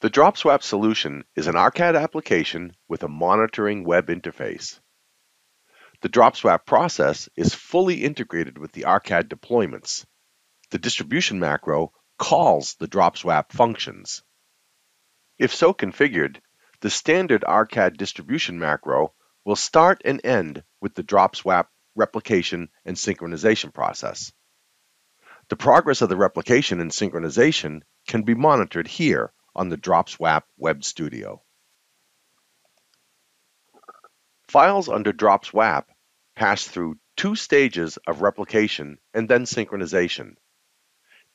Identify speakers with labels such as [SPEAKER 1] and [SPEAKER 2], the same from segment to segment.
[SPEAKER 1] The Drops WAP solution is an ARCAD application with a monitoring web interface. The Drops WAP process is fully integrated with the ARCAD deployments. The distribution macro calls the Drops WAP functions. If so configured, the standard ARCAD distribution macro will start and end with the Drops WAP replication and synchronization process. The progress of the replication and synchronization can be monitored here on the Drops WAP Web Studio. Files under Drops WAP pass through two stages of replication and then synchronization.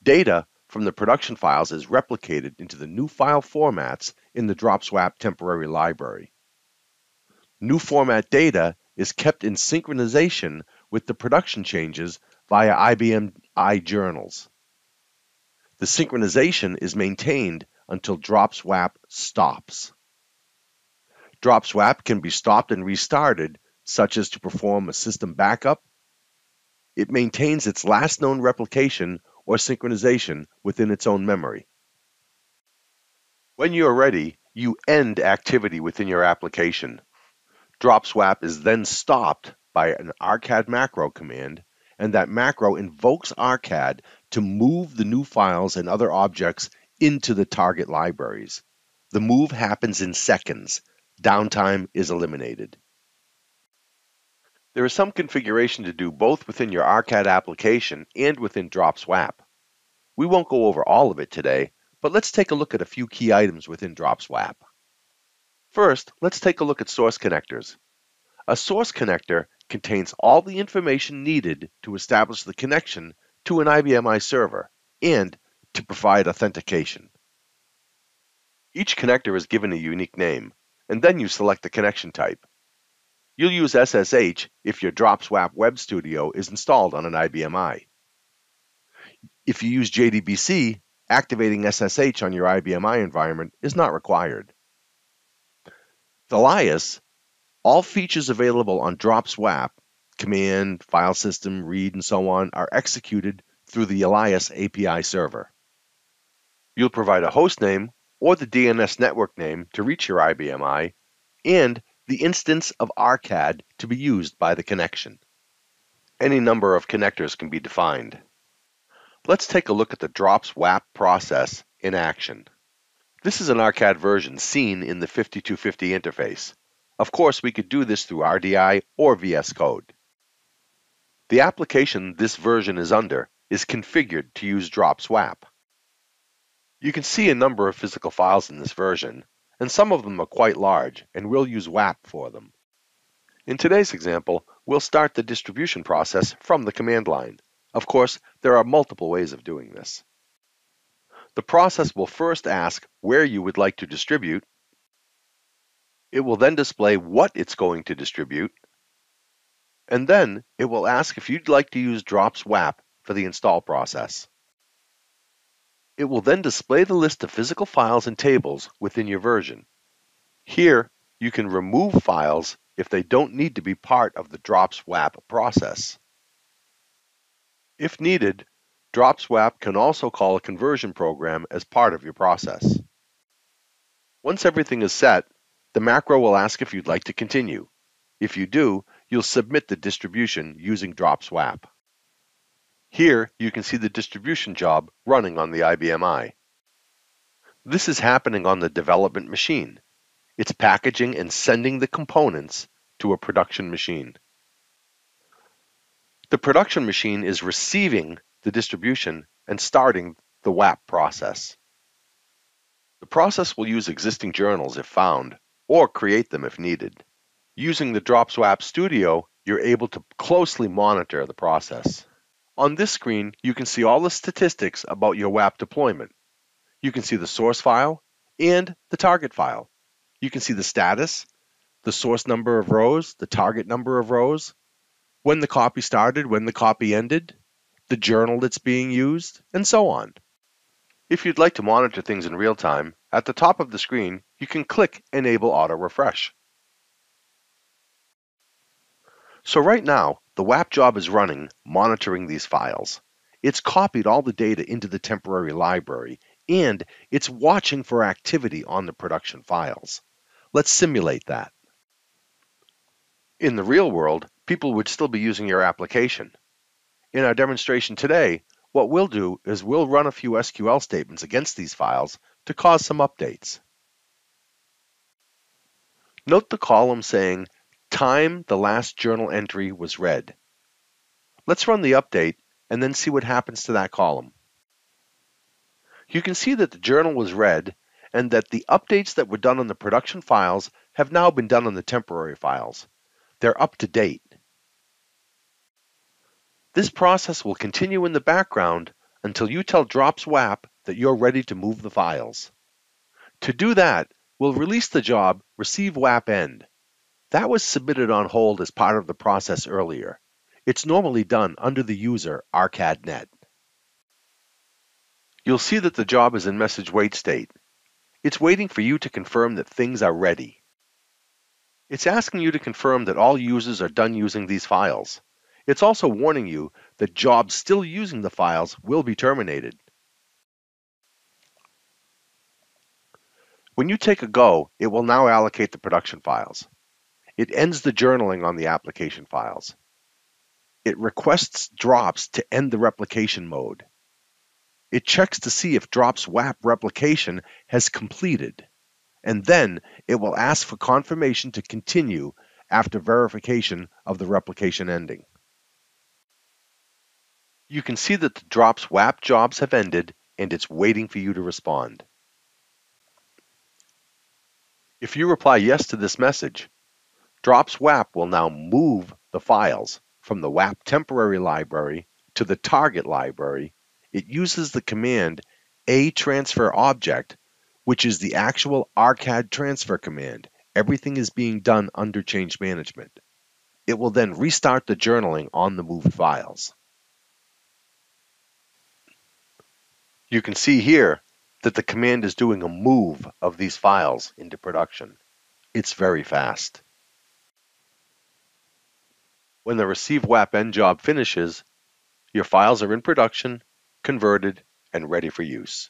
[SPEAKER 1] Data from the production files is replicated into the new file formats in the Drops WAP temporary library. New format data is kept in synchronization with the production changes via IBM i journals. The synchronization is maintained until Drops WAP stops. Drops WAP can be stopped and restarted, such as to perform a system backup. It maintains its last known replication or synchronization within its own memory. When you are ready, you end activity within your application. Drops WAP is then stopped by an ARCAD macro command, and that macro invokes ARCAD to move the new files and other objects into the target libraries. The move happens in seconds. Downtime is eliminated. There is some configuration to do both within your ARCAD application and within Drops WAP. We won't go over all of it today, but let's take a look at a few key items within Drops WAP. First, let's take a look at source connectors. A source connector contains all the information needed to establish the connection to an IBM i server and to provide authentication. Each connector is given a unique name, and then you select the connection type. You'll use SSH if your Drops WAP Web Studio is installed on an IBM i. If you use JDBC, activating SSH on your IBM i environment is not required. The Elias, all features available on Drops WAP, command, file system, read, and so on, are executed through the Elias API server. You'll provide a host name or the DNS network name to reach your IBM i, and the instance of ARCAD to be used by the connection. Any number of connectors can be defined. Let's take a look at the Drops WAP process in action. This is an ARCAD version seen in the 5250 interface. Of course, we could do this through RDI or VS Code. The application this version is under is configured to use Drops WAP. You can see a number of physical files in this version, and some of them are quite large, and we'll use WAP for them. In today's example, we'll start the distribution process from the command line. Of course, there are multiple ways of doing this. The process will first ask where you would like to distribute. It will then display what it's going to distribute. And then it will ask if you'd like to use Drops WAP for the install process. It will then display the list of physical files and tables within your version. Here, you can remove files if they don't need to be part of the Drops WAP process. If needed, Drops WAP can also call a conversion program as part of your process. Once everything is set, the macro will ask if you'd like to continue. If you do, you'll submit the distribution using Drops WAP. Here you can see the distribution job running on the IBM i. This is happening on the development machine. It's packaging and sending the components to a production machine. The production machine is receiving the distribution and starting the WAP process. The process will use existing journals if found, or create them if needed. Using the Drops WAP Studio, you're able to closely monitor the process. On this screen, you can see all the statistics about your WAP deployment. You can see the source file and the target file. You can see the status, the source number of rows, the target number of rows, when the copy started, when the copy ended, the journal that's being used, and so on. If you'd like to monitor things in real time, at the top of the screen, you can click Enable Auto Refresh. So right now, the WAP job is running, monitoring these files. It's copied all the data into the temporary library and it's watching for activity on the production files. Let's simulate that. In the real world, people would still be using your application. In our demonstration today, what we'll do is we'll run a few SQL statements against these files to cause some updates. Note the column saying time the last journal entry was read. Let's run the update and then see what happens to that column. You can see that the journal was read and that the updates that were done on the production files have now been done on the temporary files. They're up to date. This process will continue in the background until you tell Drops WAP that you're ready to move the files. To do that, we'll release the job receive WAP end. That was submitted on hold as part of the process earlier. It's normally done under the user arcadnet. You'll see that the job is in message wait state. It's waiting for you to confirm that things are ready. It's asking you to confirm that all users are done using these files. It's also warning you that jobs still using the files will be terminated. When you take a go, it will now allocate the production files. It ends the journaling on the application files. It requests drops to end the replication mode. It checks to see if drops WAP replication has completed, and then it will ask for confirmation to continue after verification of the replication ending. You can see that the drops WAP jobs have ended and it's waiting for you to respond. If you reply yes to this message, Drops WAP will now move the files from the WAP temporary library to the target library. It uses the command a transfer object, which is the actual ARCAD transfer command. Everything is being done under change management. It will then restart the journaling on the moved files. You can see here that the command is doing a move of these files into production. It's very fast. When the receive WAP end job finishes, your files are in production, converted, and ready for use.